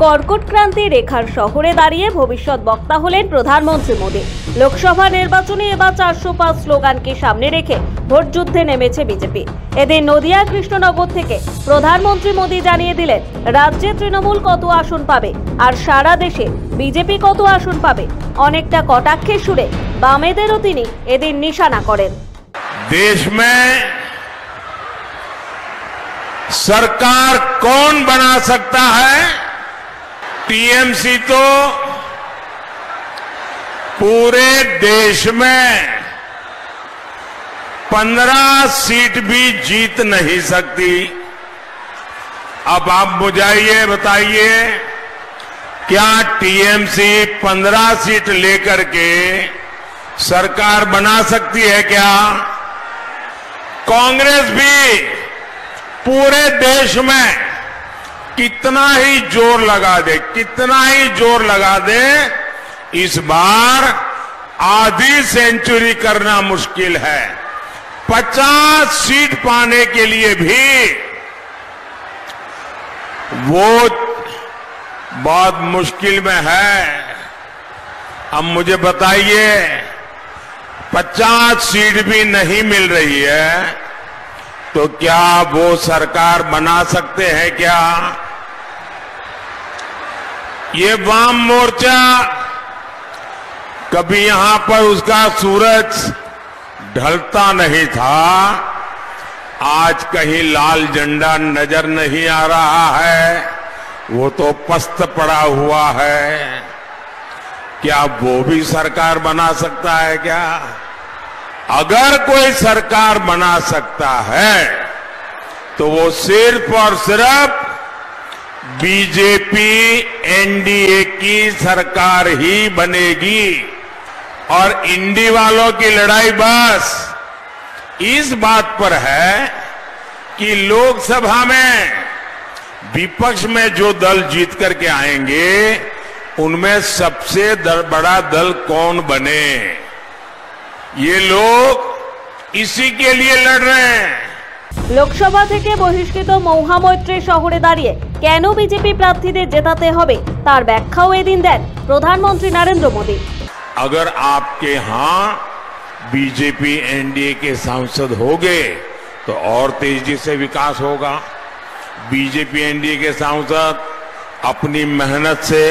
কর্কট ক্রান্তি রেখার শহরে দাঁড়িয়ে ভবিষ্যৎ বক্তা হলেন প্রধানমন্ত্রী মোদী লোকসভা নির্বাচনে এবার চারশো পাঁচ স্লোগানকে সামনে রেখে ভোট যুদ্ধে নেমেছে বিজেপি এদিন নদিয়া কৃষ্ণনগর থেকে প্রধানমন্ত্রী মোদী জানিয়ে দিলেন রাজ্যে তৃণমূল কত আসন পাবে আর সারা দেশে বিজেপি কত আসন পাবে অনেকটা কটাক্ষের সুরে বামেদেরও তিনি এদিন নিশানা করেন देश में सरकार कौन बना सकता है टीएमसी तो पूरे देश में पंद्रह सीट भी जीत नहीं सकती। अब आप बुझाइए, बताइए, क्या टीएमसी पंद्रह सीट लेकर के सरकार बना सकती है क्या? कांग्रेस भी पूरे देश में कितना ही ज़ोर लगा दे, कितना ही ज़ोर लगा दे, इस बार आधी सेंचुरी करना मुश्किल है। 50 सीट पाने के लिए भी वो बहुत मुश्किल में है। अब मुझे बताइए 50 सीट भी नहीं मिल रही है तो क्या वो सरकार बना सकते हैं क्या? ये वाम मोर्चा कभी यहाँ पर उसका सूरज ढलता नहीं था। आज कहीं लाल झंडा नज़र नहीं आ रहा है, वो तो पस्त पड़ा हुआ है। क्या वो भी सरकार बना सकता है क्या? अगर कोई सरकार बना सकता है तो वो सिर्फ़ और सिर्फ़ बीजेपी एनडीए की सरकार ही बनेगी और इंडी वालों की लड़ाई बस इस बात पर है कि लोकसभा में विपक्ष में जो दल जीत करके आएंगे उनमें सबसे दल, बड़ा दल कौन बने ये लोग इसी के लिए लड़ रहे हैं লোকসভা থেকে বহিষ্কৃত মৌহা মৈত্রী শহরে দাঁড়িয়ে কেন বিজেপি প্রার্থীদের জেতাতে হবে তার ব্যাখ্যাও এদিন দেন প্রধানমন্ত্রী নরেন্দ্র মোদী अगर आपके यहां बीजेपी एनडीए के सांसद होंगे तो और तेजी से विकास होगा बीजेपी एनडीए के सांसद अपनी मेहनत से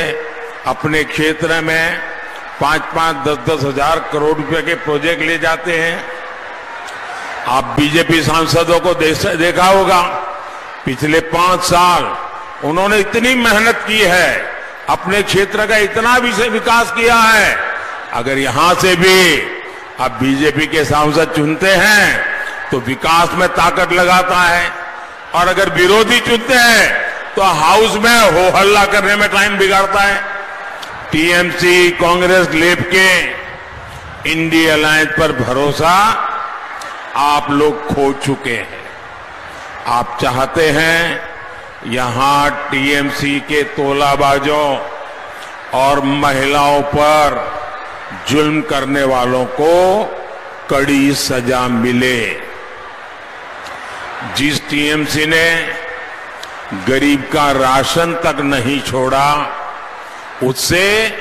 अपने क्षेत्र में पांच पांच दस दस हजार करोड़ रुपए के प्रोजेक्ट ले जाते हैं आप बीजेपी सांसदों को देख- देखा होगा पिछले पांच साल उन्होंने इतनी मेहनत की है, अपने क्षेत्र का इतना विषय विकास किया है। अगर यहाँ से भी आप बीजेपी के सांसद चुनते हैं तो विकास में ताकत लगाता है। और अगर विरोधी चुनते हैं तो हाउस में हो हल्ला करने में टाइम बिगाड़ता है। टीएमसी, कांग्रेस, लेप के इंडी अलायंस पर भरोसा आप लोग खो चुके हैं। आप चाहते हैं यहाँ टीएमसी के तोलाबाजों और महिलाओं पर जुल्म करने वालों को कड़ी सजा मिले। जिस टीएमसी ने गरीब का राशन तक नहीं छोड़ा, उससे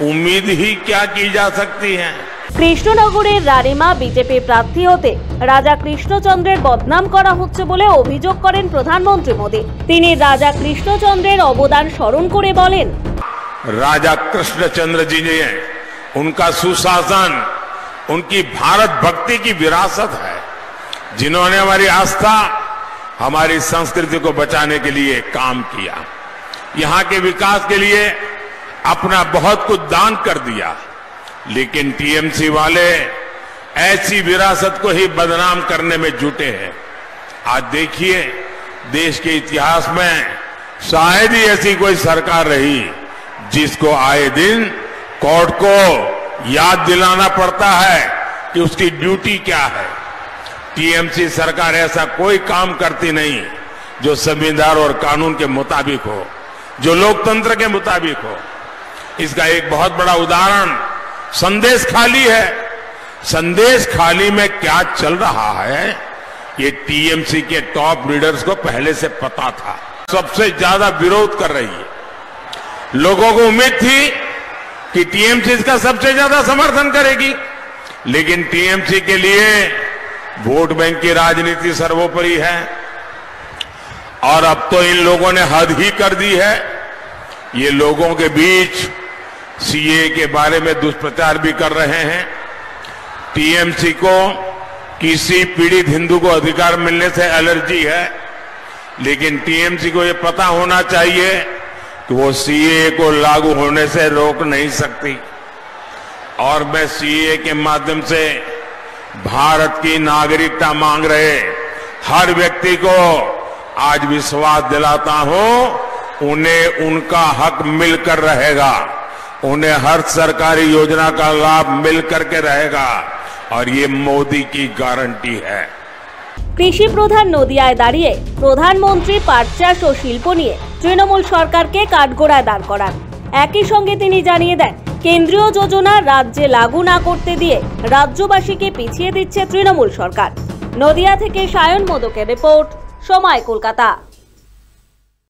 उम्मीद ही क्या की जा सकती है? কৃষ্ণনগরের রানিমা বিজেপি প্রার্থী হতে রাজা কৃষ্ণচন্দ্রের বদনাম করা হচ্ছে বলে অভিযোগ করেন প্রধানমন্ত্রী মোদী তিনি রাজা কৃষ্ণচন্দ্রের অবদান স্মরণ করে বলেন राजा कृष्णचंद्र जी ने उनका सुशासन उनकी भारत भक्ति की विरासत है जिन्होंने हमारी आस्था हमारी संस्कृति को बचाने के लिए काम किया यहां के विकास के लिए अपना बहुत कुछ दान कर दिया लेकिन टीएमसी वाले ऐसी विरासत को ही बदनाम करने में जुटे हैं। आज देखिए, देश के इतिहास में शायद ही ऐसी कोई सरकार रही जिसको आए दिन कोर्ट को याद दिलाना पड़ता है कि उसकी ड्यूटी क्या है। टीएमसी सरकार ऐसा कोई काम करती नहीं जो संविधान और कानून के मुताबिक हो, जो लोकतंत्र के मुताबिक हो। इसका एक बहुत बड़ा उदाहरण संदेश खाली है। संदेश खाली में क्या चल रहा है? ये टीएमसी के टॉप लीडर्स को पहले से पता था। सबसे ज़्यादा विरोध कर रही है। लोगों को उम्मीद थी कि टीएमसी इसका सबसे ज़्यादा समर्थन करेगी। लेकिन टीएमसी के लिए वोट बैंक की राजनीति सर्वोपरि है। और अब तो इन लोगों ने हद ही कर दी है। ये लोगों के बीच सीए के बारे में दुष्प्रचार भी कर रहे हैं। टीएमसी को किसी पीड़ित हिंदू को अधिकार मिलने से एलर्जी है, लेकिन टीएमसी को यह पता होना चाहिए कि वो सीए को लागू होने से रोक नहीं सकती। और मैं सीए के माध्यम से भारत की नागरिकता मांग रहे हर व्यक्ति को आज विश्वास दिलाता हूँ, उन्हें उनका हक मिलकर रहेगा। उन्हें हर सरकारी योजना का लाभ मिल करके रहेगा और ये मोदी की गारंटी है কৃষি প্রধান নদিয়ায় দাঁড়িয়ে প্রধানমন্ত্রী পাট চাষ ও শিল্প নিয়ে তৃণমূল সরকারকে কাঠগোড়ায় দাঁড় করান একই সঙ্গে তিনি জানিয়ে দেন কেন্দ্রীয় যোজনা রাজ্যে লাগু না করতে দিয়ে রাজ্যবাসীকে পিছিয়ে দিচ্ছে তৃণমূল সরকার নদিয়া থেকে সায়ন মোদকের রিপোর্ট সময় কলকাতা